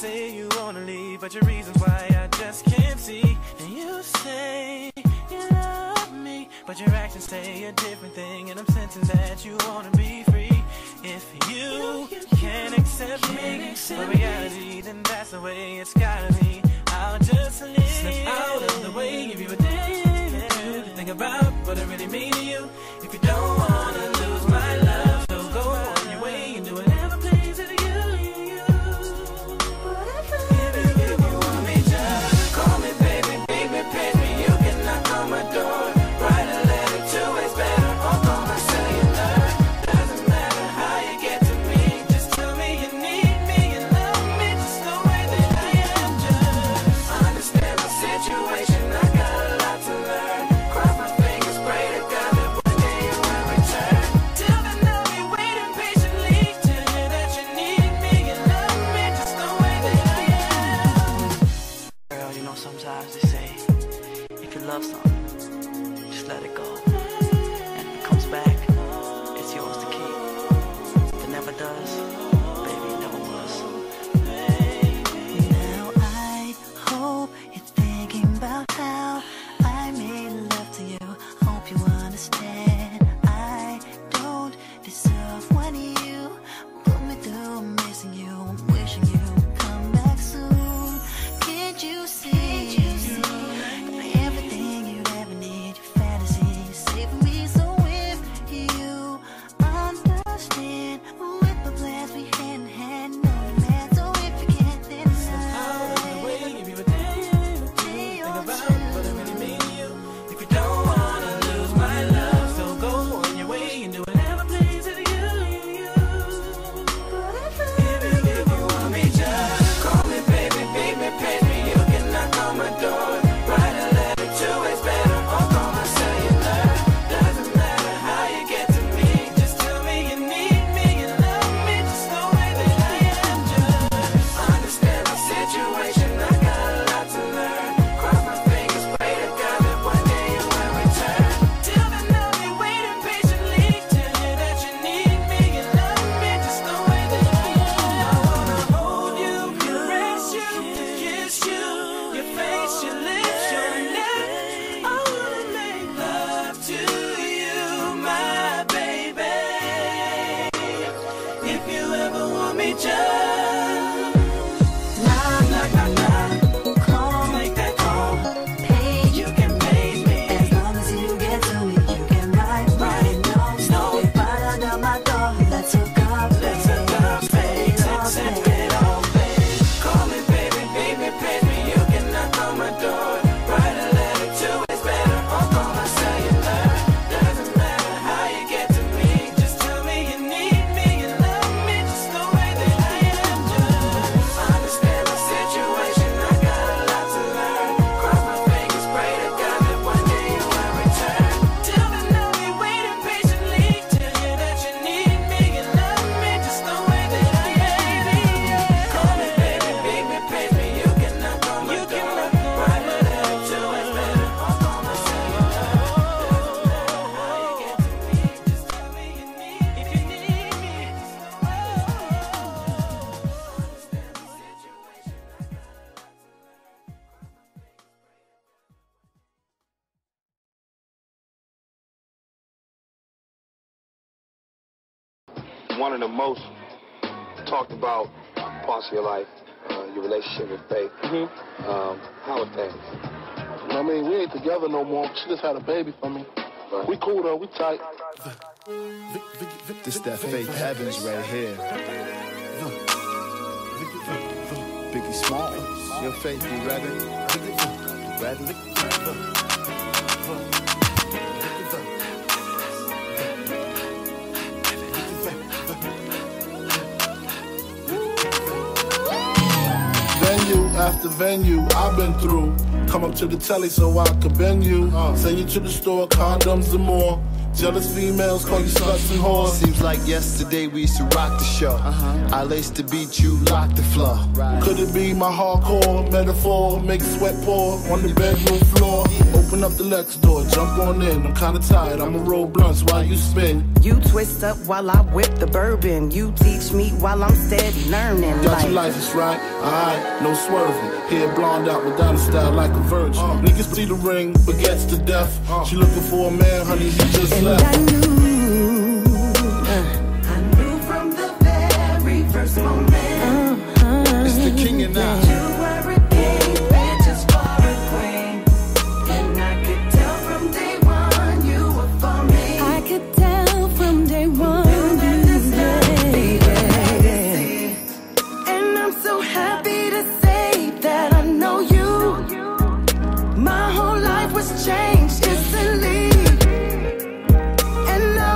say you wanna leave, but your reasons why I just can't see. And you say you love me, but your actions say a different thing. And I'm sensing that you wanna be free. If you can't accept me for reality, then that's the way it's gotta be. I'll just live. Slip out of the way, give you a day to think about what I really mean to you. If you don't wanna one of the most talked about parts of your life, uh, your relationship with Faith. Mm-hmm. Um, how are things? I mean, we ain't together no more. She just had a baby for me. Right. We cool though. We tight. This that Faith Evans right here. Biggie Small. Your Faith, you ready? You ready? left the venue, I've been through. Come up to the telly so I could bend you. Uh. Send you to the store, condoms and more. Jealous females call you sluts and whores. Seems like yesterday we used to rock the show. Uh-huh. I laced the beat, you locked the floor. Right. Could it be my hardcore metaphor? Make sweat pour on the bedroom floor. Yeah. Open up the Lex door, jump on in. I'm kinda tired, I'ma roll blunts while you spin. You twist up while I whip the bourbon. You teach me while I'm steady learning. Got your Like, license right, alright, no swerving. Hair blonde out without a style like a virgin. Niggas see the ring, but gets to death. She looking for a man, honey, he just and left. I knew.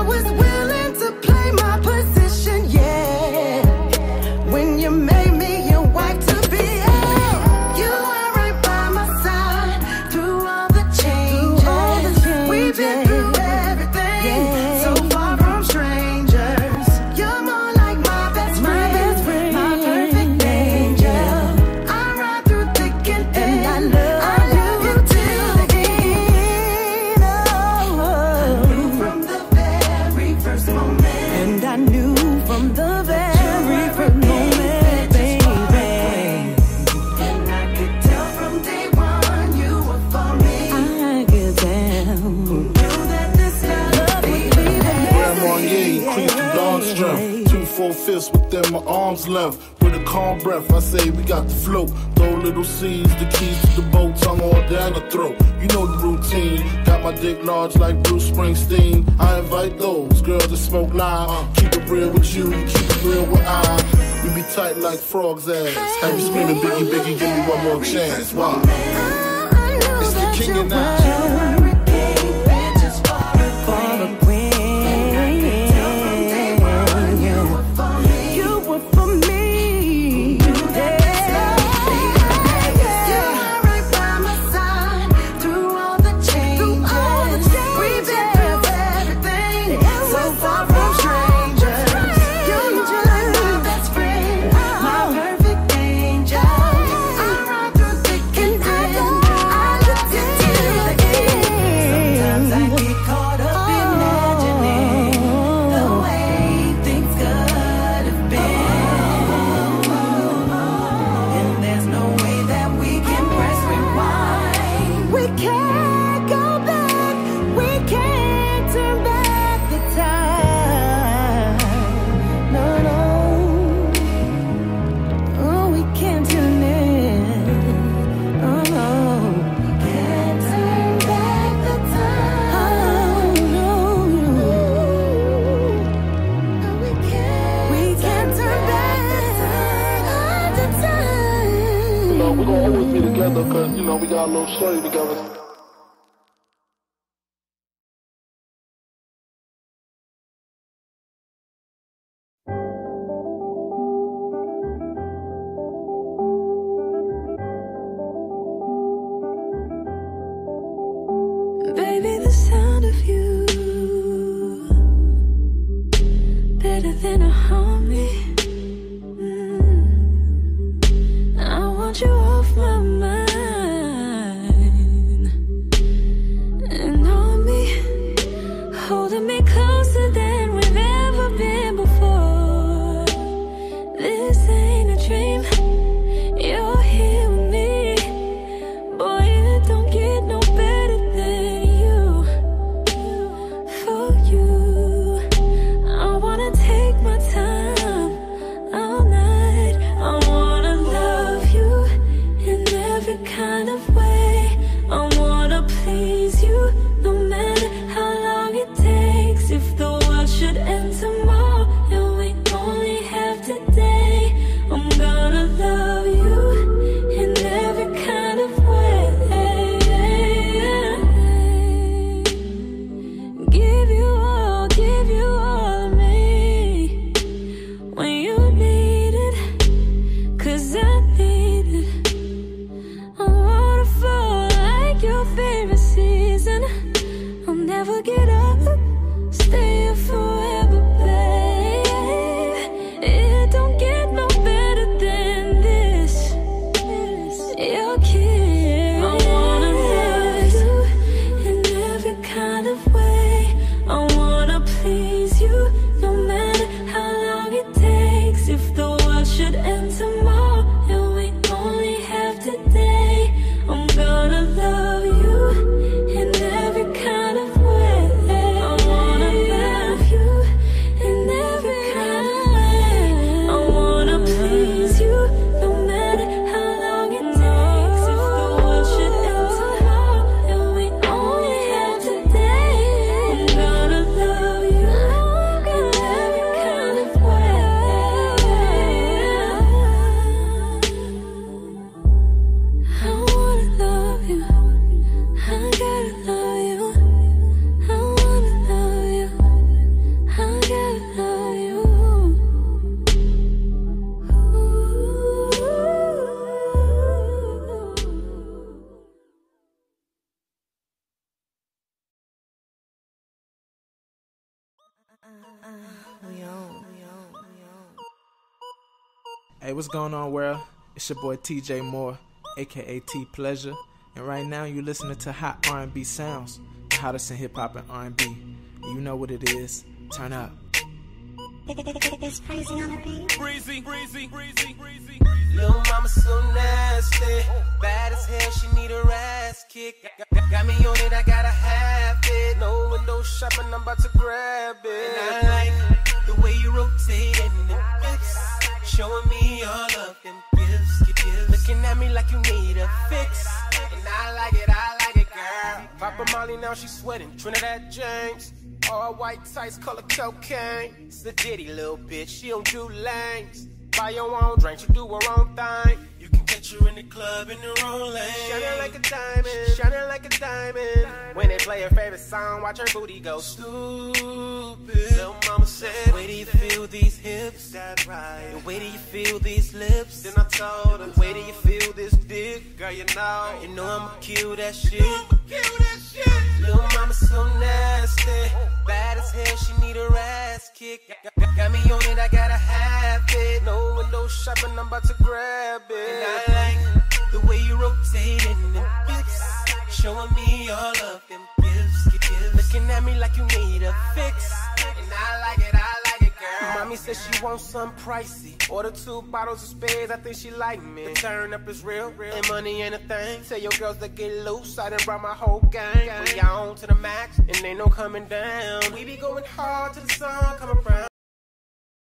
Was my arm's left With a calm breath, I say we got the float. Throw little seeds, the keys to the boat, tongue all down the throat. You know the routine. Got my dick large like Bruce Springsteen. I invite those girls to smoke loud. Keep it real with you, you keep it real with I. We be tight like frogs' ass. Have you screaming, Biggie, Biggie, give me one more chance. Why? It's the king and I. gonna always be together because, you know, we got a little story together. Hey, what's going on, world? It's your boy TJ Moore, aka T Pleasure, and right now you're listening to Hot R&B Sounds, the hottest in hip hop and R&B. You know what it is. Turn up. It's crazy on a beat. Breezy, breezy, breezy, breezy. Little mama so nasty. Bad as hell, she need her ass kicked. Window shopping, I'm about to grab it. And I like the way you rotate and them hips. Showing me all of them gifts, gifts. Looking at me like you need a fix. And I like it, I like it, girl. Papa Molly, now she's sweating. Trinidad James. All white tights, color cocaine. It's the ditty, little bitch. She don't do lanes. Buy your own drink, she do her own thing. You can catch her in the club in the wrong lane. Shining like a diamond, shining like a diamond. When they play her favorite song, watch her booty go stupid. Little mama said, Where do you feel these hips? That right. And where do you feel these lips? Then I told her, Where do you feel this dick? Girl, you know, you know I'ma kill that shit. Kill that shit. Little mama so nasty, bad as hell. She need her ass kicked. Got, got- got me on it, I gotta have it. No window shopping, I'm about to grab it. Rotate in hips, showing me all of them gifts, gifts. Looking at me like you need a fix. And I like it, I like it, girl. Mommy says she wants some pricey. Order two bottles of spades, I think she like me. The turn up is real, real. And money ain't a thing. Tell your girls to get loose. I done brought my whole gang. We on to the max, and ain't no coming down. We be going hard till the sun come around.